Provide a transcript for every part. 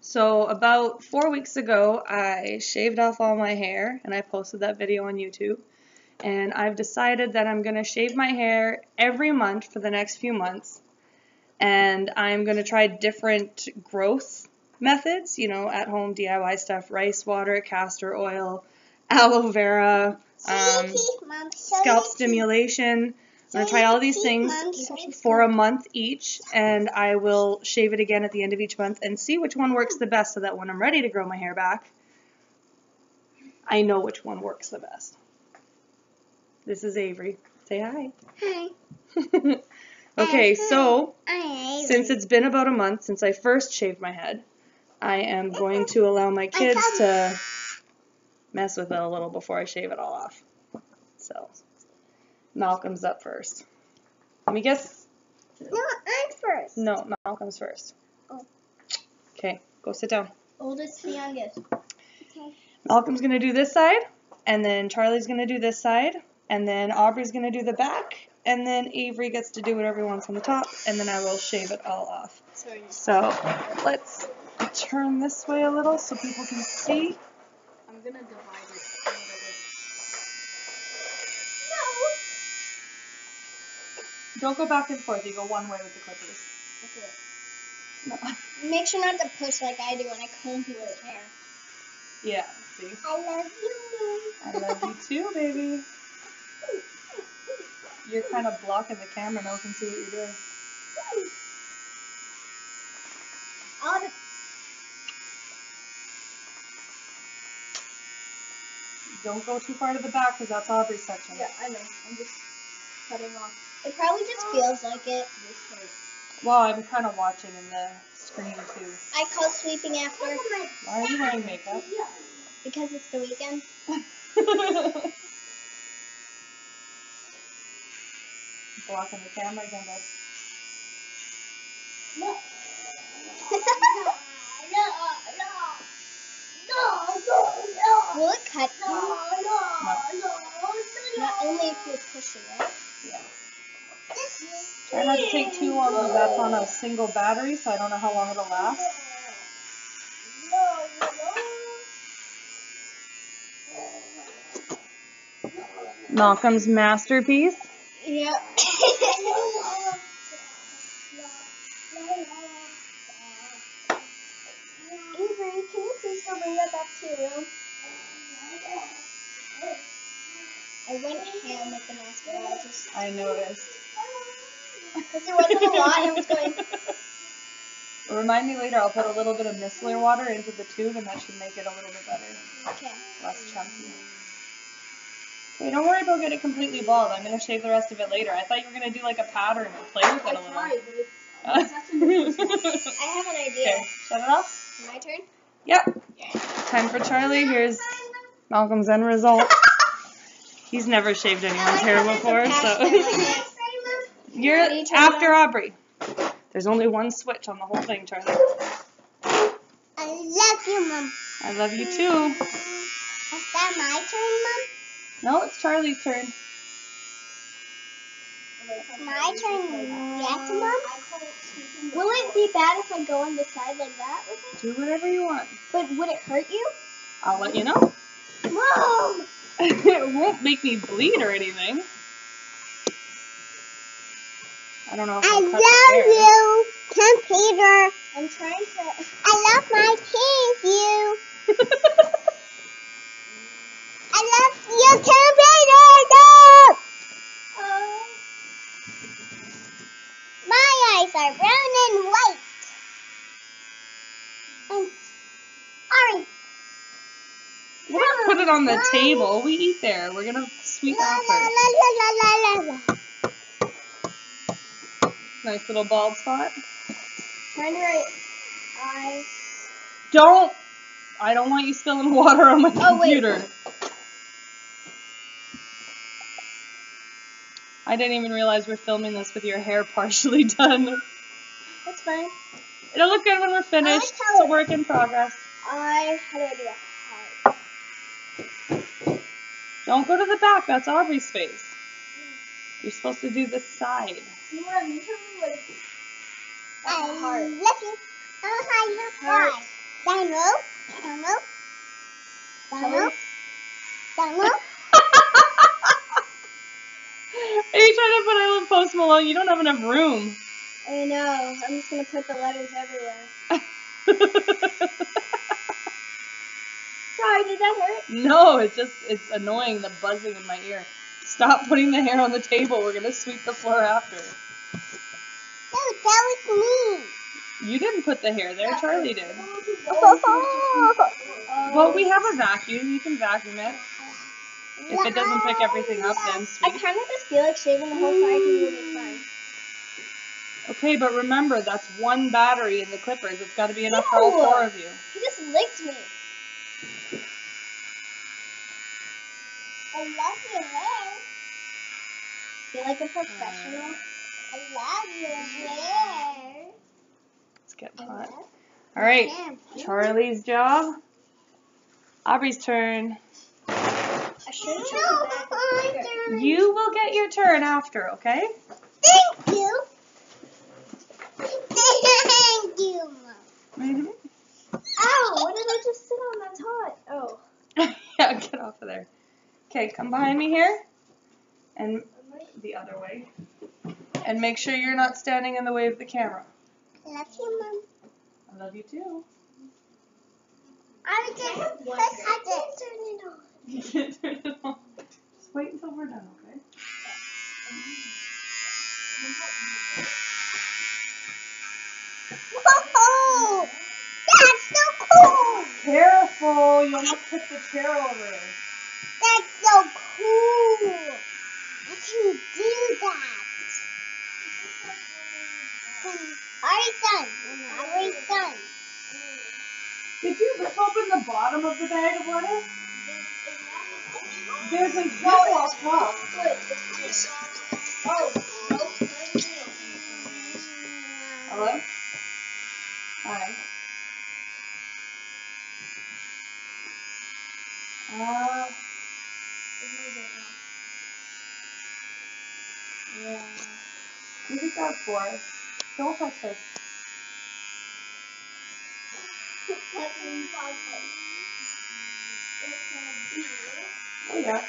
So about four weeks ago, I shaved off all my hair and I posted that video on YouTube. And I've decided that I'm going to shave my hair every month for the next few months. And I'm going to try different growth methods, you know, at home DIY stuff, rice water, castor oil, aloe vera, um, scalp stimulation. I'm going to try all these things for a month each, and I will shave it again at the end of each month and see which one works the best so that when I'm ready to grow my hair back, I know which one works the best. This is Avery. Say hi. Hi. okay, so since it's been about a month since I first shaved my head, I am going to allow my kids to mess with it a little before I shave it all off. So, Malcolm's up first. Let me guess. No, I'm first. No, Malcolm's first. Oh. Okay, go sit down. Oldest to youngest. Okay. Malcolm's gonna do this side, and then Charlie's gonna do this side, and then Aubrey's gonna do the back, and then Avery gets to do whatever he wants on the top, and then I will shave it all off. Sorry. So let's turn this way a little so people can see. I'm gonna divide it. a little bit. Don't go back and forth. You go one way with the clippers. Okay. No. Make sure not to push like I do when I comb people's hair. Yeah. See. I love you. I love you too, baby. You're kind of blocking the camera. No one can see what you're doing. I'll just Don't go too far to the back because that's Aubrey's section. Yeah, I know. I'm just cutting off. It probably just feels like it. Well, I'm kind of watching in the screen too. I call sweeping after Why are you wearing makeup? because it's the weekend. Blocking the camera again, babe. No. Will it cut you? No. Not only if you're pushing it. Yeah. Try not because that's on a single battery, so I don't know how long it'll last. Malcolm's masterpiece. Yeah. Avery, can you please go bring that back to your room? I went ham with the mascara. I just I noticed. Because there wasn't a lot. I was going. Remind me later, I'll put a little bit of micellar water into the tube and that should make it a little bit better. Okay. Less chunky. Okay, don't worry about getting it completely bald. I'm going to shave the rest of it later. I thought you were going to do like a pattern and play with it a little. okay, I have an idea. Okay, shut it off. My turn. Yep. Time for Charlie. Here's Malcolm's end result. He's never shaved anyone's hair before, so you're after Aubrey. There's only one switch on the whole thing, Charlie. I love you, Mom. I love you too. Is that my turn, Mom? No, it's Charlie's turn. Mom? My turn yet, Mom? Will it be bad if I go on the side like that with it? Do whatever you want. But would it hurt you? I'll let you know. Mom! it won't make me bleed or anything. I don't know I love you, computer. I'm trying to. I love my kids, you. I love your computer. Oh. My eyes are brown and white. And orange. We're gonna put it on the table. We eat there. We're gonna sweep La out Nice little bald spot. Trying to write. I. Don't. I don't want you spilling water on my Oh, wait. computer. I didn't even realize we're filming this with your hair partially done. That's fine. It'll look good when we're finished. It's a work in progress. I. had an idea. Don't go to the back. That's Aubrey's face. You're supposed to do the side. You know what? Usually like. I heart. love you. Oh, hi, look Heart. why. Donald. Donald. Donald. Donald. Are you trying to put I love Post Malone? You don't have enough room. I know. I'm just gonna put the letters everywhere. Sorry, did that hurt? no, it's just it's annoying the buzzing in my ear. Stop putting the hair on the table. We're gonna sweep the floor after. No, that was me. You didn't put the hair there. Charlie did. Well, we have a vacuum. You can vacuum it. If it doesn't pick everything up, then sweep. I kind of just feel like shaving the whole side because be fun. Okay, but remember that's one battery in the clippers. It's got to be enough for all four of you. He just licked me. I love your hair. Feel like a professional. I love your hair. It's getting hot. All right, Charlie's job. Aubrey's turn. I should No, chosen my turn. You will get your turn after, okay? Thank you. Thank you, Mom. Mm-hmm. Ow! What did I just sit on? That's hot. Oh. yeah, get off of there. Okay, come behind me here. And the other way. And make sure you're not standing in the way of the camera. Love you, Mom. I love you too. I I just turn it on. You can't turn it on. Just wait until we're done, okay? Whoa! That's so cool! Careful, you almost tipped the chair over. That's so cool! I can do that. Already done. Already done. Did you rip open the bottom of the bag of lettuce? There's a zip off top. Oh. Hello? Hi. Uh, yeah. You can grab four. Don't touch this. Oh yeah.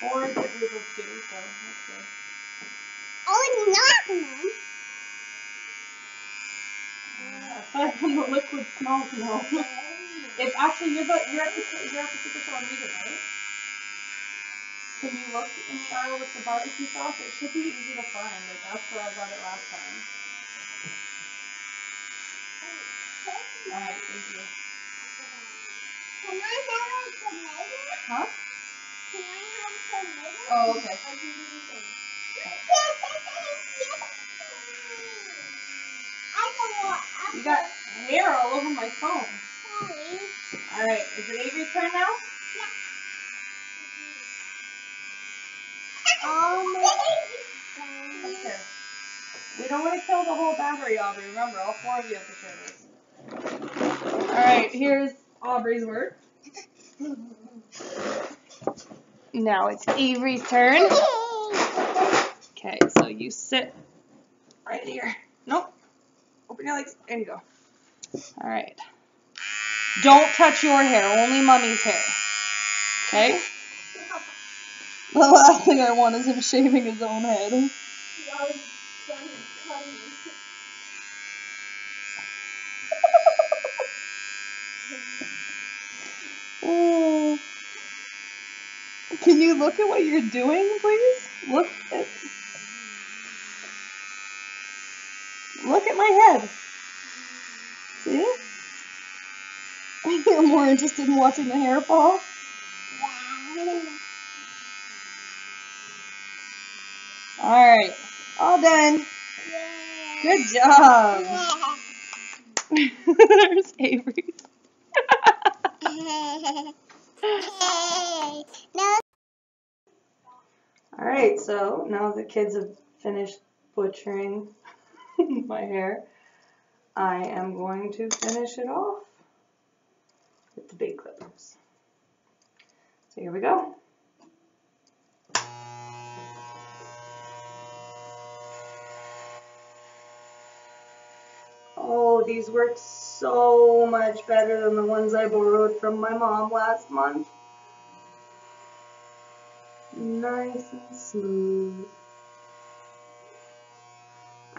Four is a group of two, so that's good. Oh, it's not, Mom. Aside from the liquid smells, no. It's actually you're the you're at the you're at the super show on vegan, right? Can you look in the aisle with the barbecue sauce? It should be easy to find. Like that's where I got it last time. Alright, thank you. Can I have a tomato? Huh? Can I have a tomato? Oh, okay. I don't want. You got hair all over my phone. Sorry. Alright, is it Avery's turn now? Yeah. Um. Okay. We don't want to kill the whole battery, Aubrey. Remember, all four of you have to share this. Alright, here's Aubrey's word. Now it's Avery's turn. Okay, so you sit right here. Nope. Open your legs. There you go. Alright. Don't touch your hair, only mommy's hair. Okay? The last thing I want is him shaving his own head. Can you look at what you're doing, please? Look at Look at my head. See? You're more interested in watching the hair fall? Alright. All done. Good job. There's Avery. no. Alright, so now the kids have finished butchering my hair, I am going to finish it off with the big clippers. So here we go. Oh, these work so much better than the ones I borrowed from my mom last month. Nice and smooth.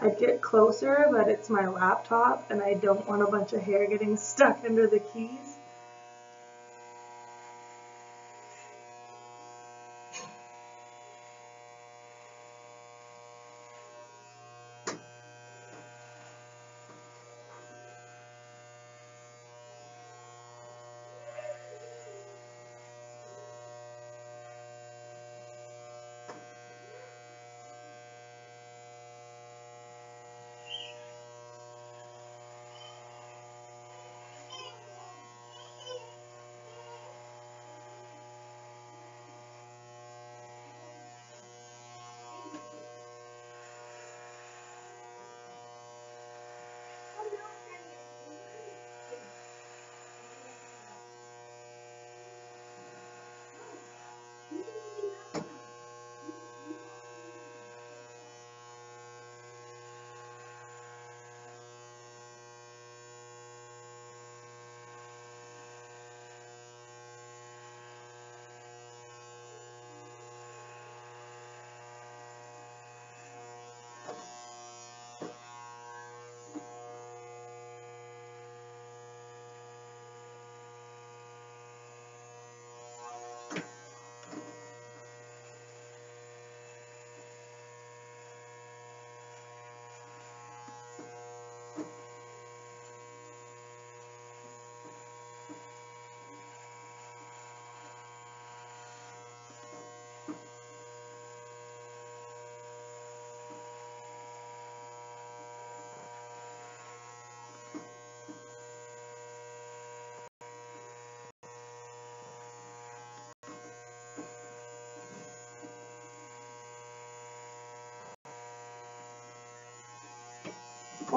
I'd get closer, but it's my laptop and I don't want a bunch of hair getting stuck under the keys.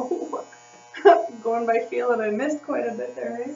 Oh, going by feel and I missed quite a bit there, eh?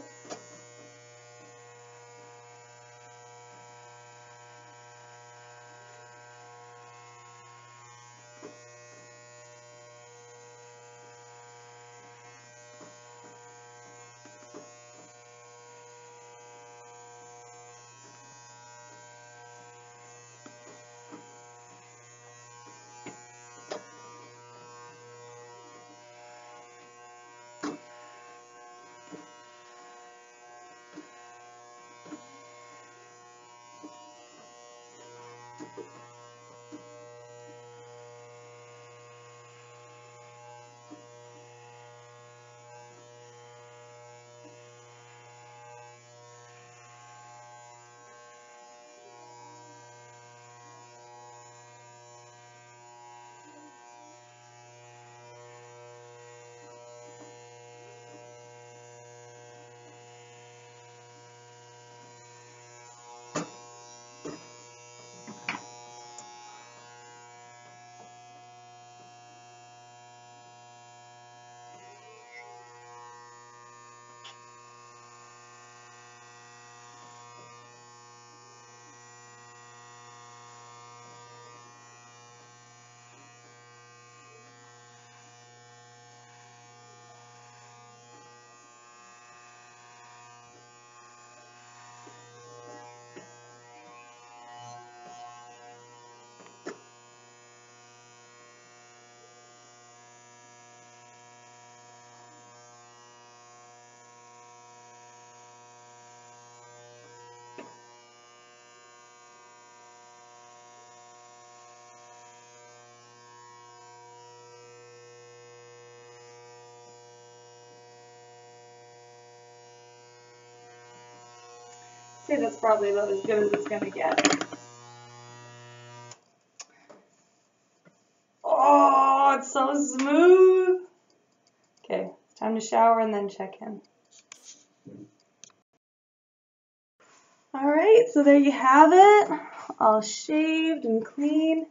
Say that's probably about as good as it's gonna get. Oh, it's so smooth. Okay, it's time to shower and then check in. Alright, so there you have it. All shaved and clean.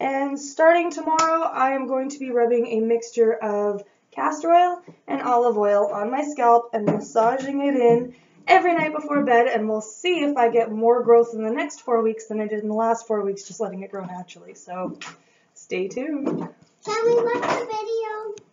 And starting tomorrow, I am going to be rubbing a mixture of castor oil and olive oil on my scalp and massaging it in every night before bed and we'll see if I get more growth in the next four weeks than I did in the last four weeks, just letting it grow naturally. So stay tuned. Can we watch the video?